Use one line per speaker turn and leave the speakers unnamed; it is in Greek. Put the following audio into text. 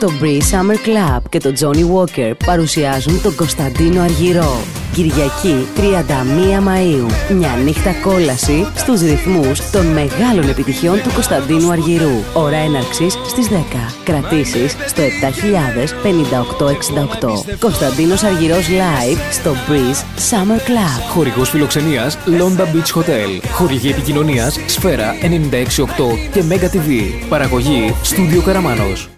Το Bree Summer Club και το Johnny Walker παρουσιάζουν τον Κωνσταντίνο Αργυρό. Κυριακή 31 Μαΐου. Μια νύχτα κόλαση στους ρυθμούς των μεγάλων επιτυχιών του Κωνσταντίνου Αργυρού. Ώρα έναρξης στις 10. Κρατήσεις στο 705868. Κωνσταντίνος Αργυρός Live στο Breeze Summer Club.
Χορηγός φιλοξενίας Londa Beach Hotel. Χορηγή επικοινωνίας Σφαίρα 968 και Mega TV. Παραγωγή Studio Καραμάνος.